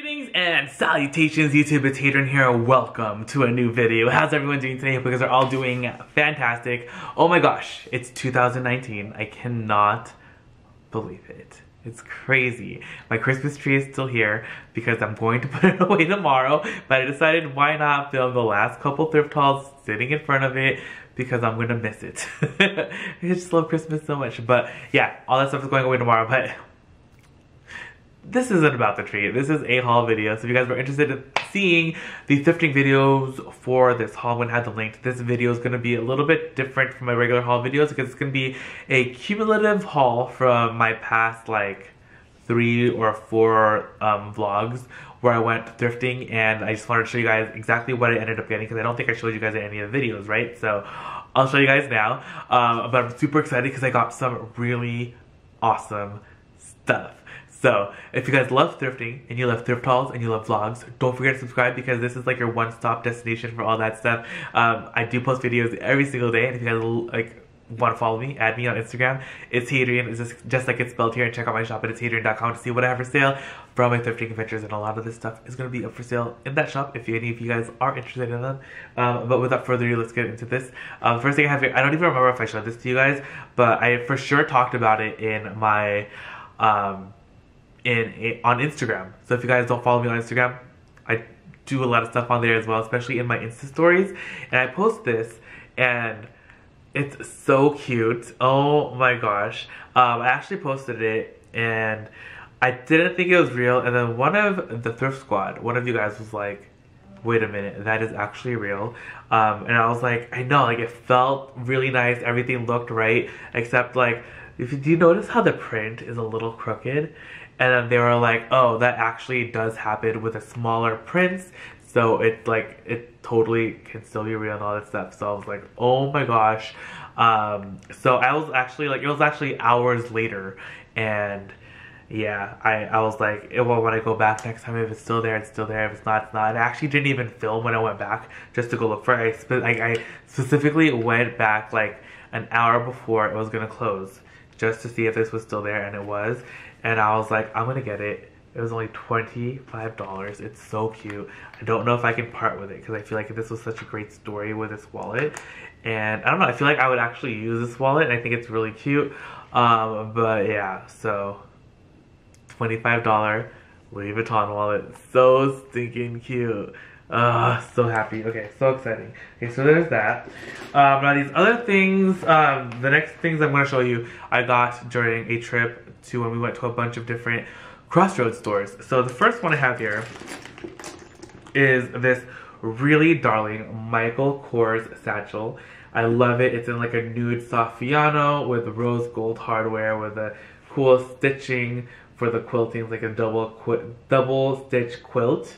Greetings and salutations YouTube, it's Hadrian here. Welcome to a new video. How's everyone doing today? Because they're all doing fantastic. Oh my gosh, it's 2019. I cannot believe it. It's crazy. My Christmas tree is still here because I'm going to put it away tomorrow, but I decided why not film the last couple thrift hauls sitting in front of it because I'm gonna miss it. I just love Christmas so much. But yeah, all that stuff is going away tomorrow, but this isn't about the tree. This is a haul video. So if you guys were interested in seeing the thrifting videos for this haul, going to have the link. This video is going to be a little bit different from my regular haul videos because it's going to be a cumulative haul from my past like three or four um, vlogs where I went thrifting and I just wanted to show you guys exactly what I ended up getting because I don't think I showed you guys in any of the videos, right? So I'll show you guys now. Um, but I'm super excited because I got some really awesome stuff. So, if you guys love thrifting and you love thrift hauls and you love vlogs, don't forget to subscribe because this is like your one-stop destination for all that stuff. Um, I do post videos every single day, and if you guys like want to follow me, add me on Instagram. It's Hadrian. It's just, just like it's spelled here. And check out my shop at it's hadrian.com to see what I have for sale from my thrifting adventures. And a lot of this stuff is going to be up for sale in that shop if any of you guys are interested in them. Um, but without further ado, let's get into this. Um, first thing I have here, I don't even remember if I showed this to you guys, but I for sure talked about it in my... Um, in on Instagram. So if you guys don't follow me on Instagram, I do a lot of stuff on there as well, especially in my Insta stories. And I post this and it's so cute. Oh my gosh. Um, I actually posted it and I didn't think it was real. And then one of the thrift squad, one of you guys was like, wait a minute, that is actually real. Um, and I was like, I know, like it felt really nice. Everything looked right, except like, if you, do you notice how the print is a little crooked? And then they were like, oh, that actually does happen with a smaller prints. So it's like, it totally can still be real and all that stuff. So I was like, oh my gosh. Um, so I was actually like, it was actually hours later. And yeah, I, I was like, well, when I go back next time, if it's still there, it's still there. If it's not, it's not. I actually didn't even film when I went back just to go look for it. I, like, I specifically went back like an hour before it was going to close just to see if this was still there, and it was and I was like, I'm gonna get it. It was only $25. It's so cute. I don't know if I can part with it because I feel like this was such a great story with this wallet. And I don't know, I feel like I would actually use this wallet and I think it's really cute. Um, but yeah, so $25 Louis Vuitton wallet. So stinking cute. Uh, so happy. Okay, so exciting. Okay, so there's that. Um, now these other things, um, the next things I'm going to show you, I got during a trip to when we went to a bunch of different Crossroads stores. So the first one I have here is this really darling Michael Kors satchel. I love it. It's in like a nude Saffiano with rose gold hardware with a cool stitching for the quilting, like a double double stitch quilt.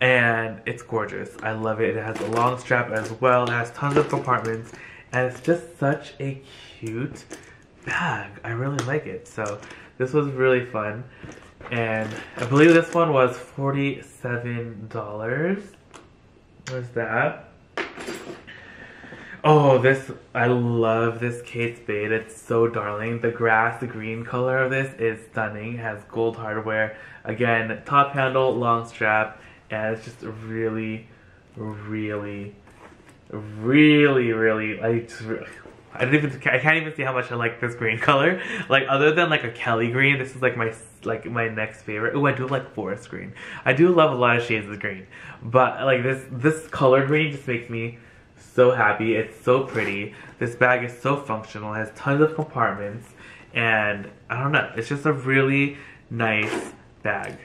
And it's gorgeous. I love it. It has a long strap as well. It has tons of compartments. And it's just such a cute bag. I really like it. So this was really fun. And I believe this one was $47. What's that? Oh, this, I love this Kate Spade. It's so darling. The grass the green color of this is stunning. It has gold hardware. Again, top handle, long strap, and it's just really, really, really, really, like, I don't even I can't even see how much I like this green color. Like other than like a Kelly green, this is like my like my next favorite. Oh, I do like forest green. I do love a lot of shades of green, but like this this color green just makes me so happy. It's so pretty. This bag is so functional. It has tons of compartments, and I don't know. It's just a really nice bag.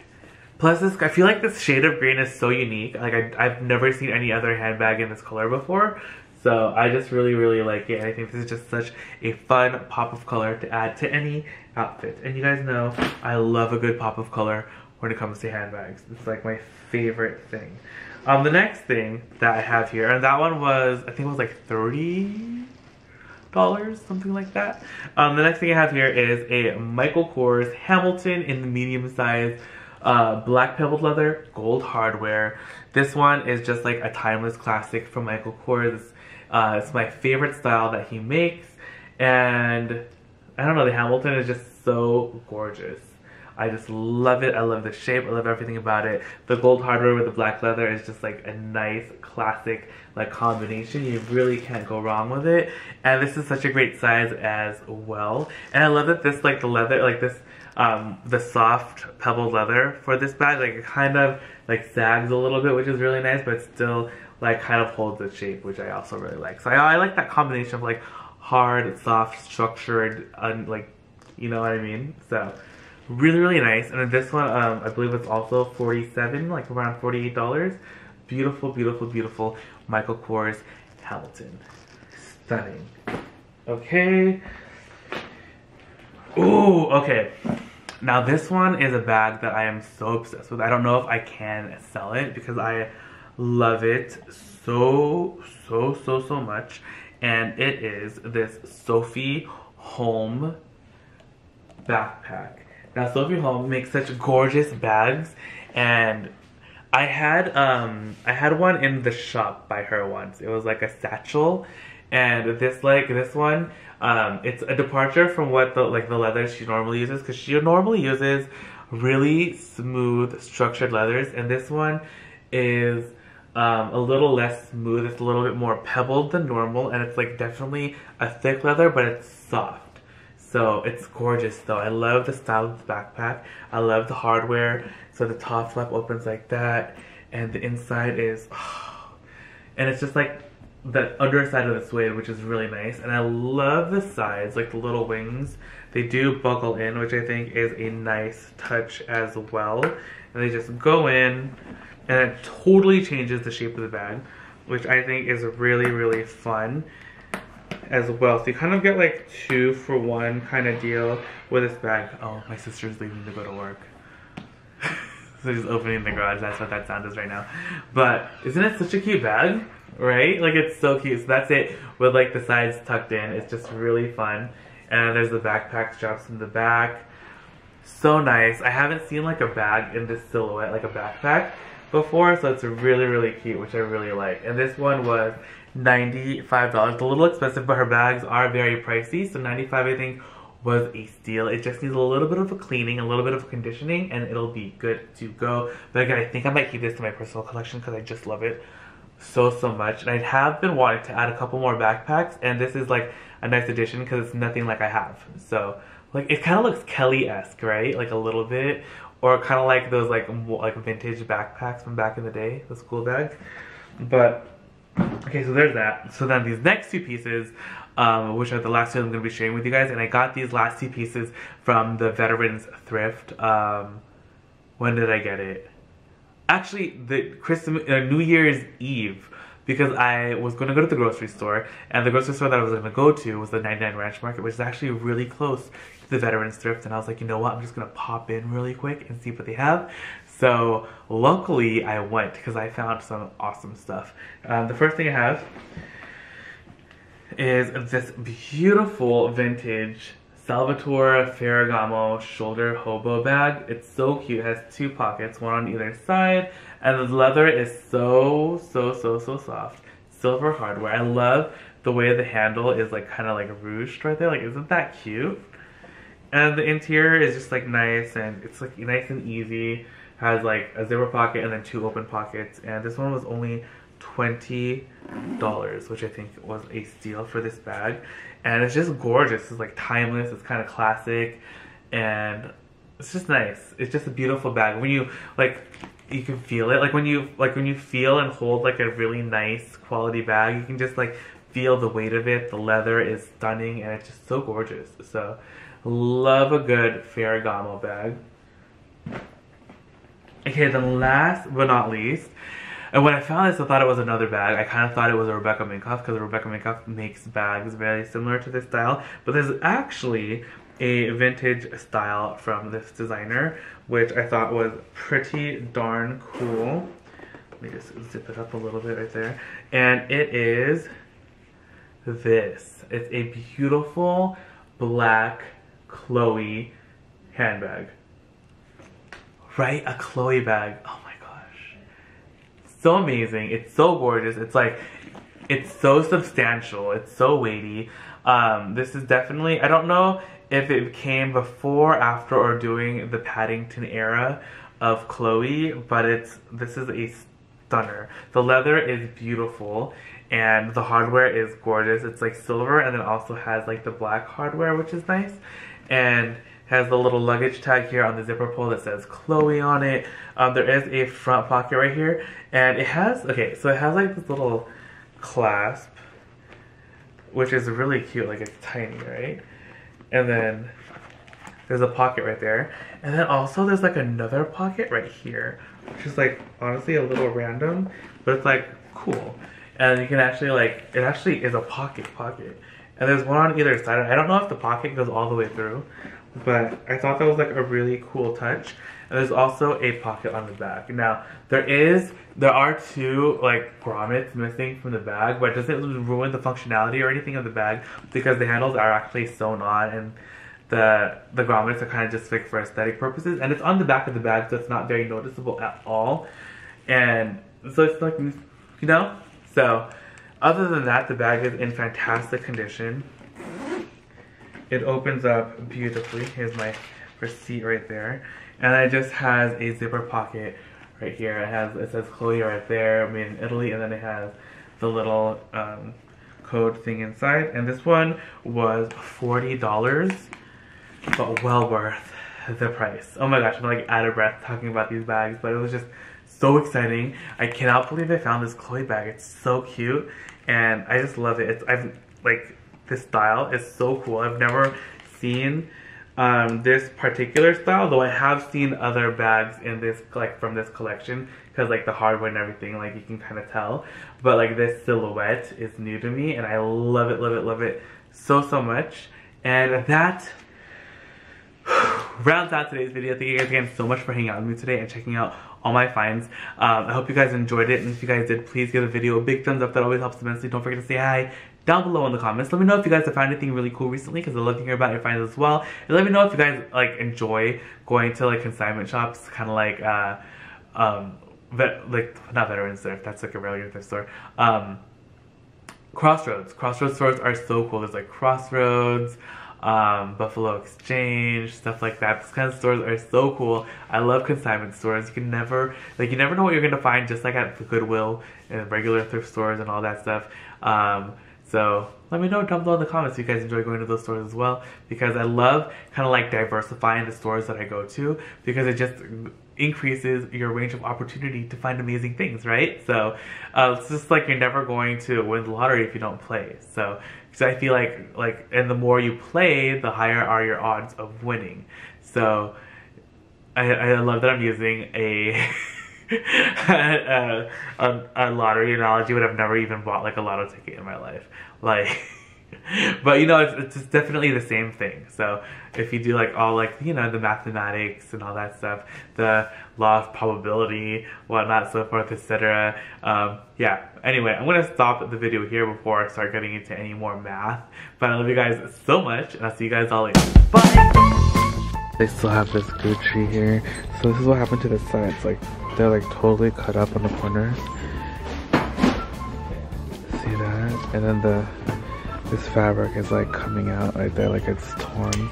Plus, this I feel like this shade of green is so unique. Like I, I've never seen any other handbag in this color before. So I just really, really like it. I think this is just such a fun pop of color to add to any outfit. And you guys know I love a good pop of color when it comes to handbags. It's like my favorite thing. Um, the next thing that I have here, and that one was, I think it was like 30 dollars, something like that. Um, the next thing I have here is a Michael Kors Hamilton in the medium size uh, black pebbled leather, gold hardware. This one is just like a timeless classic from Michael Kors. Uh, it's my favorite style that he makes, and I don't know, the Hamilton is just so gorgeous. I just love it. I love the shape. I love everything about it. The gold hardware with the black leather is just like a nice classic like combination. You really can't go wrong with it. And this is such a great size as well. And I love that this like the leather like this um, the soft pebbled leather for this bag like it kind of like sags a little bit which is really nice but still like kind of holds its shape which I also really like. So I, I like that combination of like hard, soft, structured, and like you know what I mean? So really, really nice. And then this one, um, I believe it's also 47 like around $48. Beautiful, beautiful, beautiful Michael Kors Hamilton. Stunning. Okay. Ooh, okay. Now this one is a bag that I am so obsessed with. I don't know if I can sell it because I love it so, so, so, so much. And it is this Sophie Hulme backpack. Now Sophie Hulme makes such gorgeous bags and I had um I had one in the shop by her once. It was like a satchel and this like this one um it's a departure from what the like the leather she normally uses because she normally uses really smooth structured leathers and this one is um, a little less smooth. It's a little bit more pebbled than normal and it's like definitely a thick leather but it's soft. So it's gorgeous though. I love the style of the backpack. I love the hardware. So the top flap opens like that and the inside is, oh, and it's just like the underside of the suede, which is really nice. And I love the sides, like the little wings. They do buckle in, which I think is a nice touch as well. And they just go in and it totally changes the shape of the bag, which I think is really, really fun as well. So you kind of get like two for one kind of deal with this bag. Oh, my sister's leaving to go to work. so she's opening the garage. That's what that sound is right now. But isn't it such a cute bag? Right? Like it's so cute. So that's it with like the sides tucked in. It's just really fun. And there's the backpack straps in the back. So nice. I haven't seen like a bag in this silhouette, like a backpack before. So it's really, really cute, which I really like. And this one was $95. A little expensive, but her bags are very pricey. So 95 I think was a steal. It just needs a little bit of a cleaning, a little bit of conditioning, and it'll be good to go. But again, I think I might keep this to my personal collection because I just love it so, so much. And I have been wanting to add a couple more backpacks, and this is like a nice addition because it's nothing like I have. So, like, it kind of looks Kelly-esque, right? Like a little bit. Or kind of like those like like vintage backpacks from back in the day, the school bags. But Okay, so there's that. So then these next two pieces, um, which are the last two I'm going to be sharing with you guys, and I got these last two pieces from the Veterans Thrift. Um, when did I get it? Actually, the Christmas, uh, New Year's Eve, because I was going to go to the grocery store, and the grocery store that I was going to go to was the 99 Ranch Market, which is actually really close the Veterans Thrift, and I was like, you know what, I'm just to pop in really quick and see what they have. So luckily I went because I found some awesome stuff. Um, the first thing I have is this beautiful vintage Salvatore Ferragamo shoulder hobo bag. It's so cute. It has two pockets, one on either side, and the leather is so, so, so, so soft. Silver hardware. I love the way the handle is like kind of like ruched right there. Like, isn't that cute? And the interior is just like nice and it's like nice and easy. Has like a zipper pocket and then two open pockets. And this one was only $20 which I think was a steal for this bag. And it's just gorgeous. It's like timeless. It's kind of classic. And it's just nice. It's just a beautiful bag. When you like you can feel it. Like when you like when you feel and hold like a really nice quality bag you can just like feel the weight of it the leather is stunning and it's just so gorgeous so love a good Ferragamo bag Okay, then last but not least, and when I found this, I thought it was another bag. I kind of thought it was a Rebecca Minkoff because Rebecca Minkoff makes bags very similar to this style. But there's actually a vintage style from this designer, which I thought was pretty darn cool. Let me just zip it up a little bit right there. And it is this. It's a beautiful black Chloe handbag right? A Chloe bag. Oh my gosh. So amazing. It's so gorgeous. It's like, it's so substantial. It's so weighty. Um, this is definitely, I don't know if it came before, after, or doing the Paddington era of Chloe, but it's, this is a stunner. The leather is beautiful and the hardware is gorgeous. It's like silver and then also has like the black hardware, which is nice. And has the little luggage tag here on the zipper pull that says Chloe on it. Um, there is a front pocket right here and it has, okay, so it has like this little clasp which is really cute, like it's tiny, right? And then there's a pocket right there. And then also there's like another pocket right here, which is like honestly a little random, but it's like cool. And you can actually like, it actually is a pocket pocket. And there's one on either side. I don't know if the pocket goes all the way through, but I thought that was like a really cool touch. And there's also a pocket on the back. Now, there is, there are two like grommets missing from the bag, but it doesn't ruin the functionality or anything of the bag because the handles are actually sewn on and the the grommets are kind of just fixed for aesthetic purposes. And it's on the back of the bag, so it's not very noticeable at all. And so it's like, you know? So, other than that, the bag is in fantastic condition. It opens up beautifully. Here's my receipt right there. And it just has a zipper pocket right here. It has it says Chloe right there, made in Italy, and then it has the little um, code thing inside. And this one was $40, but well worth the price. Oh my gosh, I'm like out of breath talking about these bags, but it was just so exciting. I cannot believe I found this Chloe bag. It's so cute, and I just love it. It's I've like this style is so cool. I've never seen um, this particular style, though I have seen other bags in this, like from this collection, because like the hardware and everything, like you can kind of tell. But like this silhouette is new to me, and I love it, love it, love it so, so much. And that rounds out today's video. Thank you guys again so much for hanging out with me today and checking out all my finds. Um, I hope you guys enjoyed it, and if you guys did, please give the video a big thumbs up. That always helps immensely. Don't forget to say hi down below in the comments. Let me know if you guys have found anything really cool recently, because I love to hear about your finds as well. And let me know if you guys like enjoy going to like consignment shops, kind of like uh, um, vet, like not veterans thrift. That's like a regular thrift store. Um, Crossroads. Crossroads stores are so cool. There's like Crossroads um, Buffalo Exchange, stuff like that. These kind of stores are so cool. I love consignment stores. You can never, like, you never know what you're gonna find, just like at the Goodwill and regular thrift stores and all that stuff. Um, so let me know down below in the comments if you guys enjoy going to those stores as well because I love kind of like diversifying the stores that I go to because it just increases your range of opportunity to find amazing things, right? So uh, it's just like you're never going to win the lottery if you don't play. So because I feel like like and the more you play, the higher are your odds of winning. So I, I love that I'm using a a, a, a, lottery analogy, but I've never even bought like a lotto ticket in my life. Like, but you know, it's, it's definitely the same thing. So if you do like all like, you know, the mathematics and all that stuff, the law of probability, whatnot, so forth, etc. Um, yeah, anyway, I'm going to stop the video here before I start getting into any more math. But I love you guys so much, and I'll see you guys all later. Bye! They still have this tree here. So this is what happened to the sides. Like, they're like totally cut up on the corners. See that? And then the this fabric is like coming out right there like it's torn.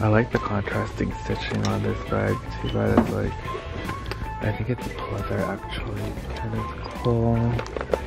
I like the contrasting stitching on this bag. Too bad it's like, I think it's leather actually. Kind of cool.